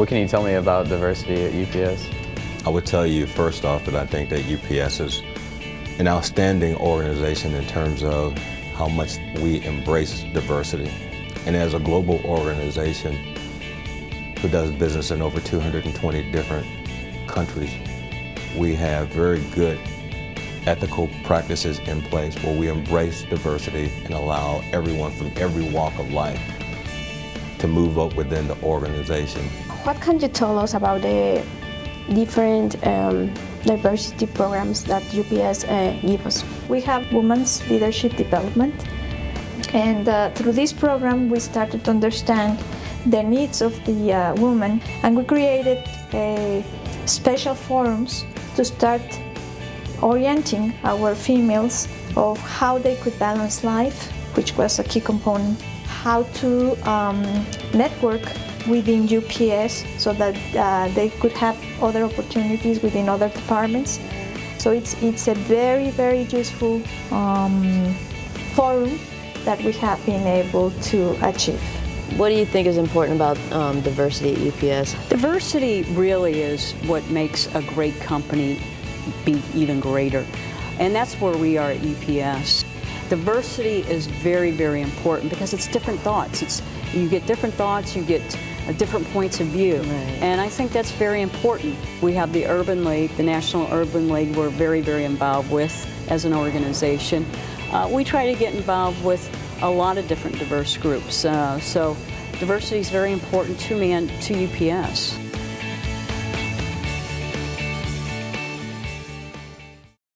What can you tell me about diversity at UPS? I would tell you first off that I think that UPS is an outstanding organization in terms of how much we embrace diversity. And as a global organization who does business in over 220 different countries, we have very good ethical practices in place where we embrace diversity and allow everyone from every walk of life to move up within the organization. What can you tell us about the different um, diversity programs that UPS uh, give us? We have Women's Leadership Development and uh, through this program we started to understand the needs of the uh, women and we created a special forums to start orienting our females of how they could balance life, which was a key component, how to um, network within UPS so that uh, they could have other opportunities within other departments. So it's, it's a very, very useful um, forum that we have been able to achieve. What do you think is important about um, diversity at UPS? Diversity really is what makes a great company be even greater. And that's where we are at UPS. Diversity is very, very important because it's different thoughts. It's, you get different thoughts, you get uh, different points of view. Right. And I think that's very important. We have the Urban League, the National Urban League, we're very, very involved with as an organization. Uh, we try to get involved with a lot of different diverse groups. Uh, so diversity is very important to me and to UPS.